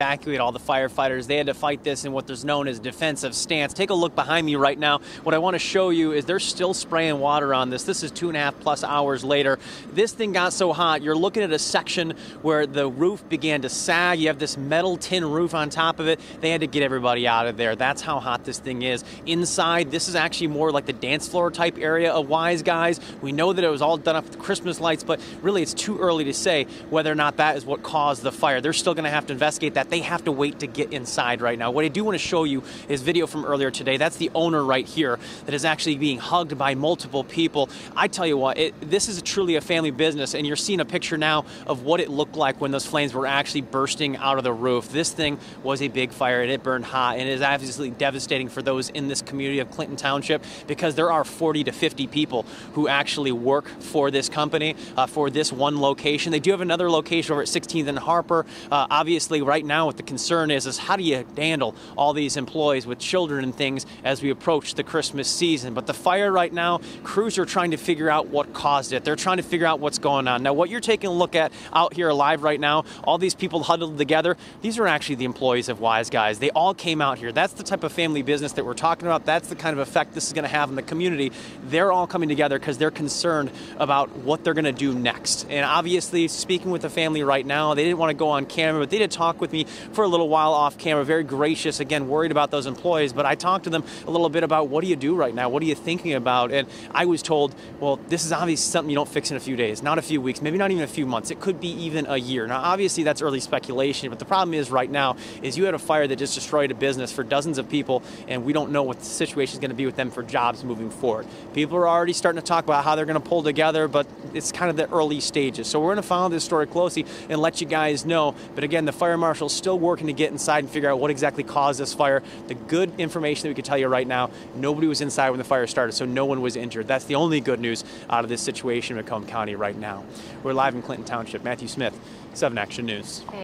evacuate all the firefighters. They had to fight this in what is known as defensive stance. Take a look behind me right now. What I want to show you is they're still spraying water on this. This is two and a half plus hours later. This thing got so hot, you're looking at a section where the roof began to sag. You have this metal tin roof on top of it. They had to get everybody out of there. That's how hot this thing is. Inside, this is actually more like the dance floor type area of Wise Guys. We know that it was all done up with Christmas lights, but really it's too early to say whether or not that is what caused the fire. They're still going to have to investigate that that they have to wait to get inside right now. What I do want to show you is video from earlier today. That's the owner right here that is actually being hugged by multiple people. I tell you what, it, this is truly a family business, and you're seeing a picture now of what it looked like when those flames were actually bursting out of the roof. This thing was a big fire, and it burned hot, and it is obviously devastating for those in this community of Clinton Township because there are 40 to 50 people who actually work for this company, uh, for this one location. They do have another location over at 16th and Harper. Uh, obviously, right now, now what the concern is is how do you handle all these employees with children and things as we approach the Christmas season. But the fire right now, crews are trying to figure out what caused it. They're trying to figure out what's going on. Now, what you're taking a look at out here live right now, all these people huddled together, these are actually the employees of Wise Guys. They all came out here. That's the type of family business that we're talking about. That's the kind of effect this is going to have in the community. They're all coming together because they're concerned about what they're going to do next. And obviously, speaking with the family right now, they didn't want to go on camera, but they did talk with me for a little while off camera, very gracious, again, worried about those employees. But I talked to them a little bit about what do you do right now? What are you thinking about? And I was told, well, this is obviously something you don't fix in a few days, not a few weeks, maybe not even a few months. It could be even a year. Now, obviously, that's early speculation, but the problem is right now is you had a fire that just destroyed a business for dozens of people, and we don't know what the situation is going to be with them for jobs moving forward. People are already starting to talk about how they're going to pull together, but it's kind of the early stages. So we're going to follow this story closely and let you guys know. But again, the fire marshal's still working to get inside and figure out what exactly caused this fire. The good information that we can tell you right now, nobody was inside when the fire started, so no one was injured. That's the only good news out of this situation in Macomb County right now. We're live in Clinton Township. Matthew Smith, 7 Action News.